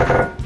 you